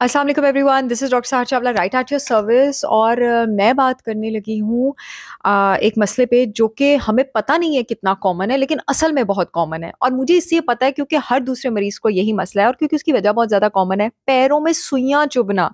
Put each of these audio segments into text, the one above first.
वालेकुम everyone this is doctor Sahar Chawla right at your service और uh, मैं बात करने लगी हूँ uh, एक मसले पे जो कि हमें पता नहीं है कितना कॉमन है लेकिन असल में बहुत कॉमन है। और मुझे इसलिए पता है क्योंकि हर दूसरे मरीज़ को यही मसला है और क्योंकि उसकी वजह बहुत ज़्यादा कॉमन है। पैरों में सुइयाँ चुभना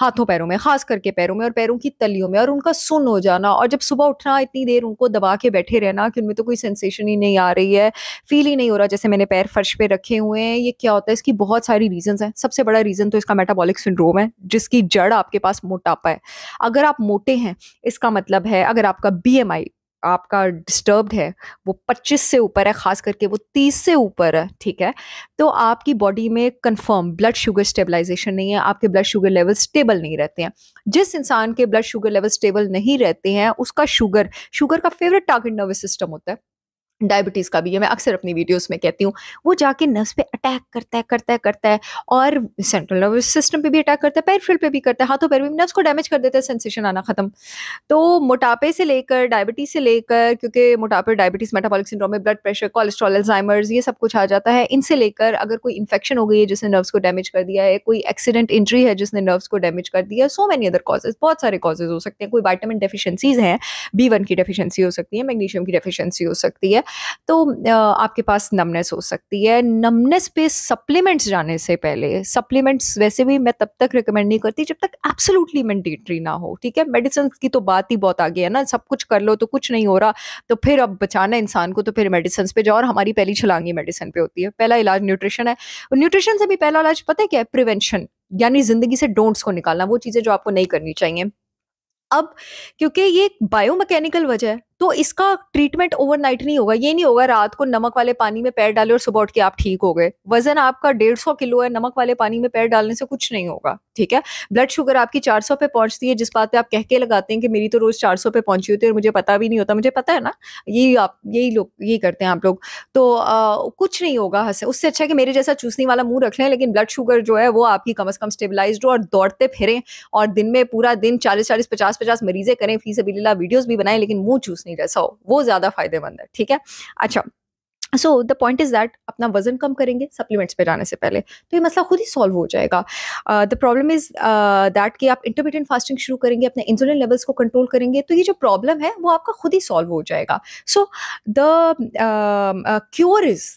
हाथों पैरों में ख़ास करके पैरों में और पैरों की तलियों में और उनका सुन हो जाना और जब सुबह उठना इतनी देर उनको दबा के बैठे रहना कि उनमें तो कोई सेंसेशन ही नहीं आ रही है फील ही नहीं हो रहा जैसे मैंने पैर फर्श पर रखे हुए हैं ये क्या होता है इसकी बहुत सारी रीजन है। सबसे बड़ा रीज़न तो इसका मेटाबॉलिक मेटाबॉलिक सिंड्रोम है, जिसकी जड़ आपके पास मोटापा है। अगर आप मोटे हैं, इसका मतलब है अगर आपका बीएमआई आपका डिस्टर्ब्ड है, वो 25 से ऊपर है, खास करके वो 30 से ऊपर है, ठीक है? तो आपकी बॉडी में कंफर्म ब्लड शुगर स्टेबलाइजेशन नहीं है, आपके ब्लड शुगर लेवल स्टेबल नहीं रहते हैं। जिस इंसान के ब्लड शुगर लेवल स्टेबल नहीं रहते हैं, उसका शुगर शुगर का फेवरेट टारगेट नर्वस सिस्टम होता है। डायबिटीज़ का भी है, मैं अक्सर अपनी वीडियोस में कहती हूँ, वो जाके नर्व्स पे अटैक करता है करता है करता है और सेंट्रल नर्वस सिस्टम पे भी अटैक करता है पैर पे भी करता है, हाथों पैर में नर्व्स को डैमेज कर देता है, सेंसेशन आना खत्म। तो मोटापे से लेकर, डायबिटीज़ से लेकर, क्योंकि मोटापे, डायबिटीज़ मेटाबॉलिक सिंड्रोम में ब्लड प्रेशर कोलेस्ट्रॉल एल्जाइमर्स ये सब कुछ आ जाता है, इनसे लेकर अगर कोई इन्फेक्शन हो गई है जिसने नर्व्स को डैमेज कर दिया है, कोई एक्सीडेंट इंजरी है जिसने नर्व्स को डैमेज कर दिया है सो मैनी अदर कॉजेज बहुत सारे कॉजेज हो सकते हैं, कोई वाइटामिन डेफिशिएंसीज हैं बी वन की डेफिशिएंसी हो सकती है मैग्नीशियम की डेफिशिएंसी हो सकती है तो आपके पास नमनेस हो सकती है। नमनेस पे सप्लीमेंट्स जाने से पहले सप्लीमेंट्स वैसे भी मैं तब तक रिकमेंड नहीं करती जब तक एब्सोल्युटली मैंडेटरी ना हो, ठीक है? मेडिसिन की तो बात ही बहुत आगे है ना, सब कुछ कर लो तो कुछ नहीं हो रहा तो फिर अब बचाना इंसान को तो फिर मेडिसिन पे जाओ और हमारी पहली छलांगी मेडिसिन पे होती है। पहला इलाज न्यूट्रिशन है। न्यूट्रिशन से भी पहला इलाज पता है क्या है? प्रिवेंशन यानी ज़िंदगी से डोंट्स को निकालना, वो चीज़ें जो आपको नहीं करनी चाहिए। अब, क्योंकि ये बायोमैकेनिकल वजह है तो इसका ट्रीटमेंट ओवरनाइट नहीं होगा। ये नहीं होगा रात को नमक वाले पानी में पैर डाले और सुबह उठ के आप ठीक हो गए। वज़न आपका डेढ़ सौ किलो है, नमक वाले पानी में पैर डालने से कुछ नहीं होगा, ठीक है? ब्लड शुगर आपकी चार सौ पे पहुँचती है, जिस बात पे आप कह के लगाते हैं कि मेरी तो रोज चार सौ पे पहुँची होती है और मुझे पता भी नहीं होता। मुझे पता है ना यही आप, यही लोग यही करते हैं आप लोग। तो कुछ नहीं होगा हंसे। उससे अच्छा कि मेरे जैसा चूसने वाला मुँह रख लें, लेकिन ब्लड शुगर जो है वो आपकी कम अज कम स्टेबलाइज हो और दौड़ते फिरें और दिन में पूरा दिन चालीस चालीस, पचास पचास मरीजें करें। फ़ीस अभी वीडियोज़ भी बनाए, लेकिन मुँह चूसने जैसा हो वो ज़्यादा फ़ायदेमंद है, ठीक है? अच्छा so the point is that अपना वज़न कम करेंगे सप्लीमेंट्स पे जाने से पहले तो ये मसला खुद ही सॉल्व हो जाएगा। द प्रॉब्लम इज़ दैट कि आप इंटरमीडियंट फास्टिंग शुरू करेंगे, अपने इंसुलिन लेवल्स को कंट्रोल करेंगे तो ये जो प्रॉब्लम है, वो आपका खुद ही सॉल्व हो जाएगा। सो द क्योर इज़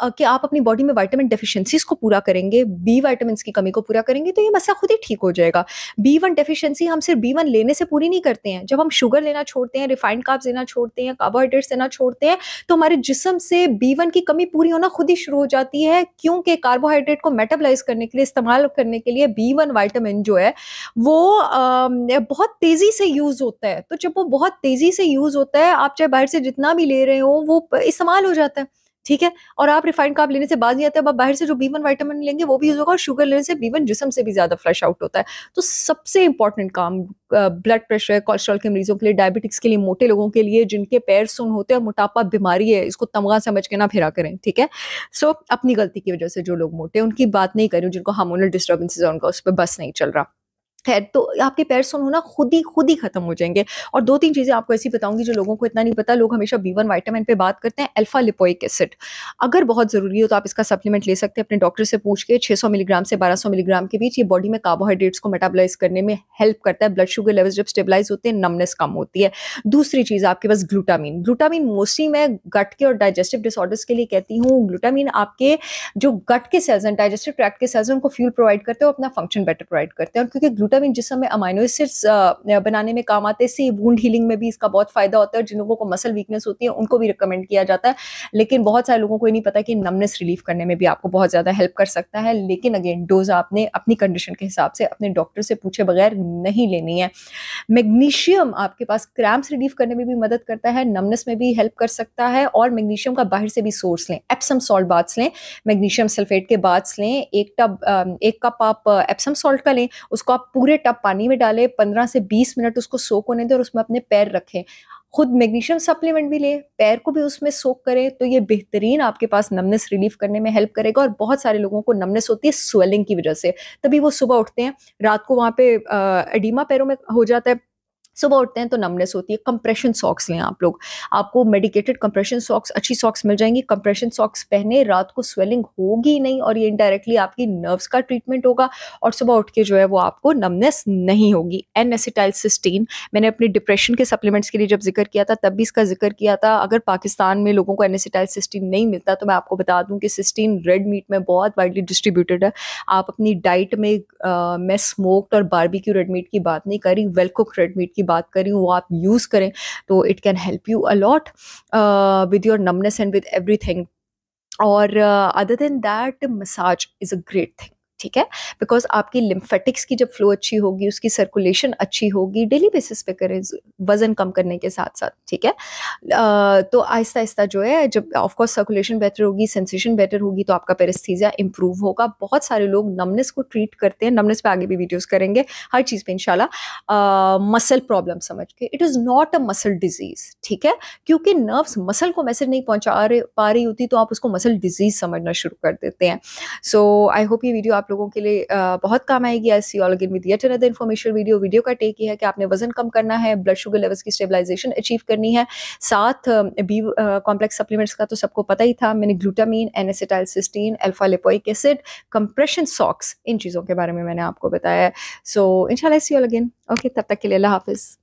कि आप अपनी बॉडी में वाइटामिन डेफिशिएंसीज को पूरा करेंगे बी विटामिन की कमी को पूरा करेंगे तो ये मसला खुद ही ठीक हो जाएगा। बी वन डेफिशिएंसी हम सिर्फ़ बी वन लेने से पूरी नहीं करते हैं। जब हम शुगर लेना छोड़ते हैं रिफाइंड काप्स लेना छोड़ते हैं कार्बोहाइड्रेट्स लेना छोड़ते हैं तो हमारे जिसम से बी वन की कमी पूरी होना खुद ही शुरू हो जाती है क्योंकि कार्बोहाइड्रेट को मेटाबलाइज करने के लिए इस्तेमाल करने के लिए बी वन वाइटामिन जो है वो आ, बहुत तेज़ी से यूज़ होता है। तो जब वो बहुत तेज़ी से यूज़ होता है आप चाहे बाहर से जितना भी ले रहे हो वो इस्तेमाल हो जाता है। ठीक है? और आप रिफाइंड कार्ब लेने से बाद नहीं आते, अब आप बाहर से जो बी वन वाइटामिन लेंगे, वो भी यूज़ होगा, और शुगर लेने से बी वन जिसम से भी ज़्यादा फ्लश आउट होता है। तो सबसे इंपॉर्टेंट काम ब्लड प्रेशर कोलेस्ट्रॉल के मरीजों के लिए डायबिटिक्स के लिए, मोटे लोगों के लिए, जिनके पैर सुन होते हैं मोटापा बीमारी है, इसको तमगा समझ के ना फिरा करें, ठीक है? सो अपनी गलती की वजह से जो लोग मोटे उनकी बात नहीं करें जिनको हार्मोनल डिस्टर्बेंसेज है, उनका उस पर बस नहीं चल रहा। है तो आपके पैर सुन होना खुद ही खुद ही खत्म हो जाएँगे। और दो तीन चीज़ें आपको ऐसी बताऊँगी जो लोगों को इतना नहीं पता। लोग हमेशा बी वन वाइटामिन पे बात करते हैं अल्फ़ा लिपोइक एसिड अगर बहुत ज़रूरी हो तो आप इसका सप्लीमेंट ले सकते हैं, अपने डॉक्टर से पूछ के 600 मिलीग्राम से 1200 मिलीग्राम के बीच ये बॉडी में कार्बोहाइड्रेट्स को मेटाबलाइज करने में हेल्प करता है ब्लड शुगर लेवल जब स्टेबलाइज होते हैं नमनेस कम होती है। दूसरी चीज़ आपके पास ग्लूटामिन ग्लूटामिन मोस्टली मैं गट के और डाइजेस्टिव डिसऑर्डर्स के लिए कहती हूँ। ग्लूटामिन आपके जो गट के सेल्स हैं डाइजेस्टिव ट्रैक्ट के सेल्स हैं, उनको फ्यूल प्रोवाइड करते हैं और अपना फ़ंक्शन बेटर प्रोवाइड करते हैं। और क्योंकि ग्लूटामिन जिस समय अमाइनो एसिड्स बनाने में काम आते हैं सी वूंड हीलिंग में भी इसका बहुत फ़ायदा होता है जिन लोगों को मसल वीकनेस होती है, उनको भी रिकमेंड किया जाता है। लेकिन बहुत सारे लोगों को ये नहीं पता कि नमनेस रिलीफ करने में भी आपको बहुत ज़्यादा हेल्प कर सकता है। लेकिन अगेन डोज आपने अपनी कंडीशन के हिसाब से, अपने डॉक्टर से पूछे बगैर नहीं लेनी है। मैग्नीशियम आपके पास क्रैम्प्स रिलीफ करने में भी मदद करता है नमनेस में भी हेल्प कर सकता है और मैग्नीशियम का बाहर से भी सोर्स लें। एप्सम सॉल्ट बाथ्स लें मैग्नीशियम सल्फेट के बाथ्स लें, एक टब एक कप आप एप्सम सॉल्ट का लें, उसको आप पूरे टब पानी में डालें, पंद्रह से बीस मिनट उसको सोक होने दें और उसमें अपने पैर रखें। खुद मैग्नीशियम सप्लीमेंट भी लें, पैर को भी उसमें सोक करें तो ये बेहतरीन आपके पास नमनेस रिलीफ करने में हेल्प करेगा और बहुत सारे लोगों को नमनेस होती है स्वेलिंग की वजह से। तभी वो सुबह उठते हैं, रात को वहाँ पे एडिमा पैरों में हो जाता है सुबह उठते हैं तो नमनेस होती है कंप्रेशन सॉक्स लें आप लोग। आपको मेडिकेटेड कंप्रेशन सॉक्स अच्छी सॉक्स मिल जाएँगी। कंप्रेशन सॉक्स पहने रात को स्वेलिंग होगी नहीं और ये इनडायरेक्टली आपकी नर्व्स का ट्रीटमेंट होगा और सुबह उठ के जो है वो आपको नमनेस नहीं होगी। एन एसिटाइल सिस्टीन मैंने अपने डिप्रेशन के सप्लीमेंट्स के लिए जब ज़िक्र किया था तब भी इसका ज़िक्र किया था। अगर पाकिस्तान में लोगों को एन एसिटाइल सिस्टीन नहीं मिलता तो मैं आपको बता दूँ कि सिस्टीन रेड मीट में बहुत वाइडली डिस्ट्रीब्यूटेड है। आप अपनी डाइट में आ, मैं स्मोक्ड और बारबेक्यू रेड मीट की बात नहीं करी वेल कुक रेड मीट की बात कर रही हूँ, वो आप यूज़ करें तो it can help you a lot with your numbness and with every or other than that massage is a great thing ठीक है? बिकॉज़ आपकी लिम्फेटिक्स की जब फ्लो अच्छी होगी, उसकी सर्कुलेशन अच्छी होगी डेली बेसिस पे करें वज़न कम करने के साथ साथ ठीक है? तो आहिस्ता आहिस्ता जो है, जब ऑफकोर्स सर्कुलेशन बेटर होगी सेंसेशन बेटर होगी तो आपका पेरेस्थीजिया इंप्रूव होगा। बहुत सारे लोग नमनेस को ट्रीट करते हैं नमनेस पे आगे भी वीडियोस करेंगे, हर चीज़ पे इंशाल्लाह। मसल प्रॉब्लम समझ के। It is not a muscle disease ठीक है? क्योंकि नर्व्स मसल को मैसेज नहीं पहुँचा पा रही होती तो आप उसको मसल डिज़ीज़ समझना शुरू कर देते हैं। सो आई होप ये वीडियो आप आप लोगों के लिए बहुत काम आएगी। I see all again with yet another information video video का टेक ये है कि आपने वज़न कम करना है ब्लड शुगर लेवल्स की स्टेबलाइजेशन अचीव करनी है। साथ बी कॉम्प्लेक्स सप्लीमेंट्स का तो सबको पता ही था, मैंने glutamine N acetyl cysteine alpha lipoic acid compression socks इन चीज़ों के बारे में मैंने आपको बताया सो इंशाल्लाह सी ऑल अगेन ओके तब तक के लिए अल्लाह हाफिज़।